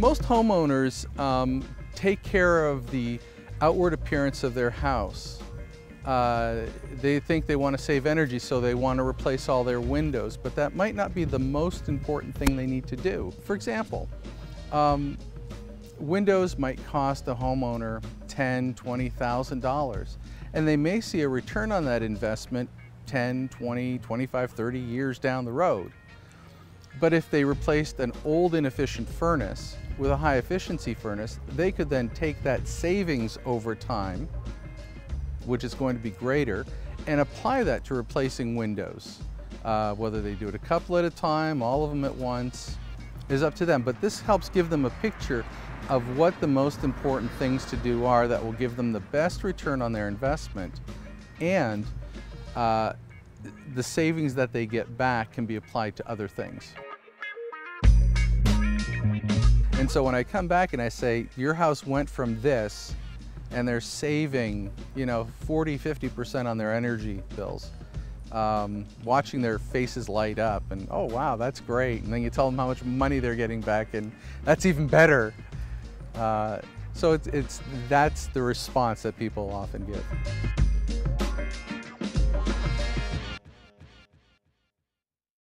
Most homeowners um, take care of the outward appearance of their house. Uh, they think they want to save energy, so they want to replace all their windows, but that might not be the most important thing they need to do. For example, um, windows might cost a homeowner ten, twenty thousand dollars, and they may see a return on that investment 10, 20, 25, 30 years down the road. But if they replaced an old inefficient furnace with a high efficiency furnace, they could then take that savings over time, which is going to be greater, and apply that to replacing windows. Uh, whether they do it a couple at a time, all of them at once, is up to them. But this helps give them a picture of what the most important things to do are that will give them the best return on their investment and uh, the savings that they get back can be applied to other things. And so when I come back and I say, your house went from this and they're saving, you know, 40, 50% on their energy bills, um, watching their faces light up and, oh, wow, that's great. And then you tell them how much money they're getting back and that's even better. Uh, so it's, it's, that's the response that people often give.